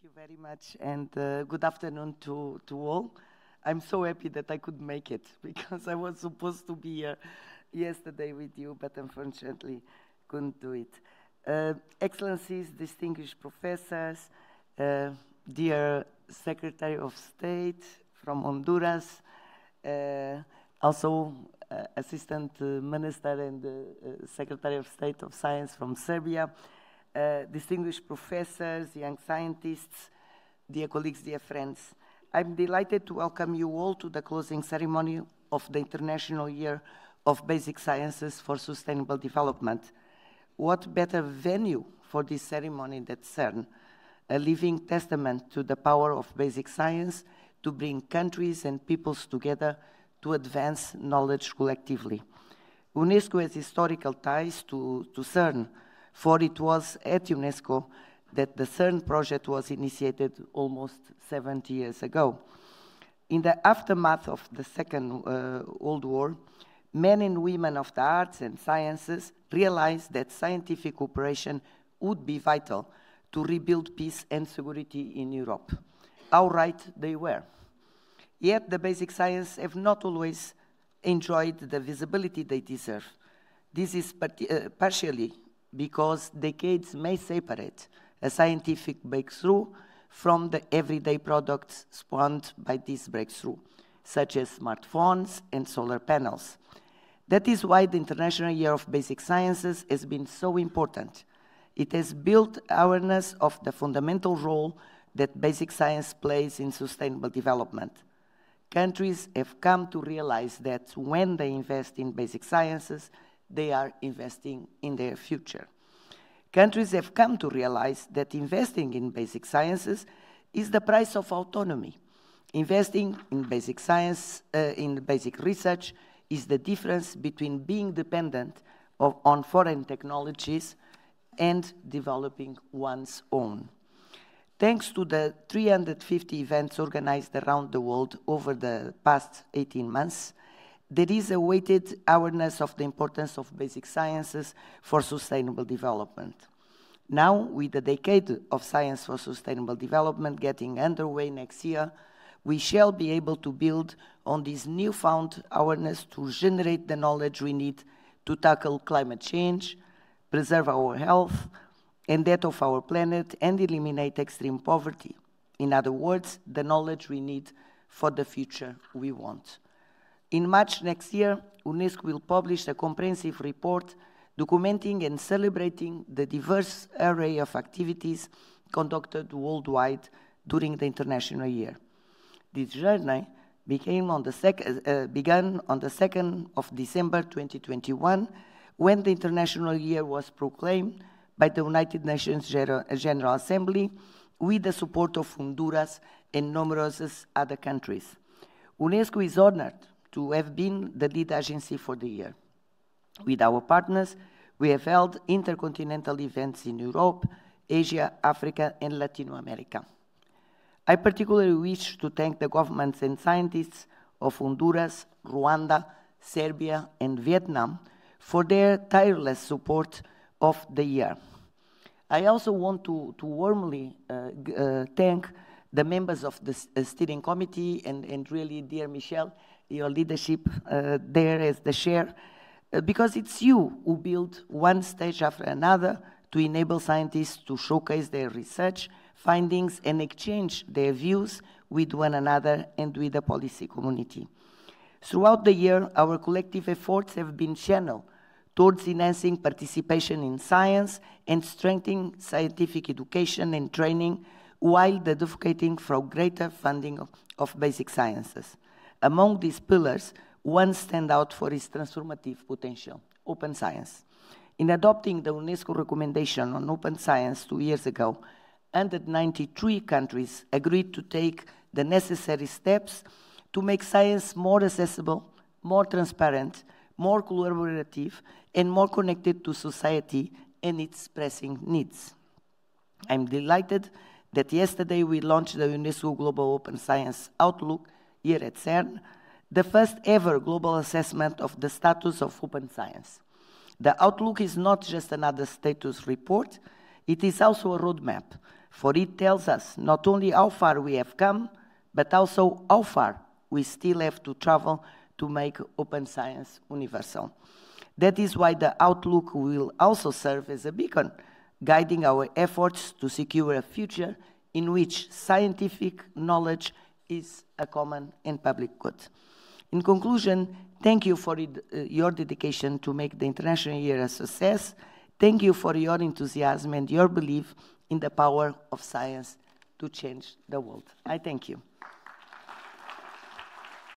Thank you very much, and uh, good afternoon to, to all. I'm so happy that I could make it because I was supposed to be here yesterday with you, but unfortunately couldn't do it. Uh, Excellencies, distinguished professors, uh, dear Secretary of State from Honduras, uh, also uh, Assistant uh, Minister and Secretary of State of Science from Serbia, uh, distinguished professors, young scientists, dear colleagues, dear friends. I'm delighted to welcome you all to the closing ceremony of the International Year of Basic Sciences for Sustainable Development. What better venue for this ceremony than CERN, a living testament to the power of basic science to bring countries and peoples together to advance knowledge collectively. UNESCO has historical ties to, to CERN, for it was at UNESCO that the CERN project was initiated almost 70 years ago. In the aftermath of the Second uh, World War, men and women of the arts and sciences realized that scientific cooperation would be vital to rebuild peace and security in Europe. How right they were. Yet the basic science have not always enjoyed the visibility they deserve. This is uh, partially because decades may separate a scientific breakthrough from the everyday products spawned by this breakthrough, such as smartphones and solar panels. That is why the International Year of Basic Sciences has been so important. It has built awareness of the fundamental role that basic science plays in sustainable development. Countries have come to realize that when they invest in basic sciences, they are investing in their future. Countries have come to realize that investing in basic sciences is the price of autonomy. Investing in basic science, uh, in basic research, is the difference between being dependent of, on foreign technologies and developing one's own. Thanks to the 350 events organized around the world over the past 18 months, there is a weighted awareness of the importance of basic sciences for sustainable development. Now, with the decade of science for sustainable development getting underway next year, we shall be able to build on this newfound awareness to generate the knowledge we need to tackle climate change, preserve our health and that of our planet, and eliminate extreme poverty. In other words, the knowledge we need for the future we want. In March next year, UNESCO will publish a comprehensive report documenting and celebrating the diverse array of activities conducted worldwide during the International Year. This journey on uh, began on the 2nd of December 2021 when the International Year was proclaimed by the United Nations General Assembly with the support of Honduras and numerous other countries. UNESCO is honored to have been the lead agency for the year. With our partners, we have held intercontinental events in Europe, Asia, Africa, and Latin America. I particularly wish to thank the governments and scientists of Honduras, Rwanda, Serbia, and Vietnam for their tireless support of the year. I also want to, to warmly uh, uh, thank the members of the uh, steering committee and, and really dear Michel your leadership uh, there as the chair, uh, because it's you who build one stage after another to enable scientists to showcase their research findings and exchange their views with one another and with the policy community. Throughout the year, our collective efforts have been channeled towards enhancing participation in science and strengthening scientific education and training while advocating for greater funding of, of basic sciences. Among these pillars, one stands out for its transformative potential, open science. In adopting the UNESCO recommendation on open science two years ago, 193 countries agreed to take the necessary steps to make science more accessible, more transparent, more collaborative, and more connected to society and its pressing needs. I'm delighted that yesterday we launched the UNESCO Global Open Science Outlook here at CERN, the first ever global assessment of the status of open science. The outlook is not just another status report, it is also a roadmap, for it tells us not only how far we have come, but also how far we still have to travel to make open science universal. That is why the Outlook will also serve as a beacon, guiding our efforts to secure a future in which scientific knowledge is a common and public good. In conclusion, thank you for it, uh, your dedication to make the International Year a success. Thank you for your enthusiasm and your belief in the power of science to change the world. I thank you.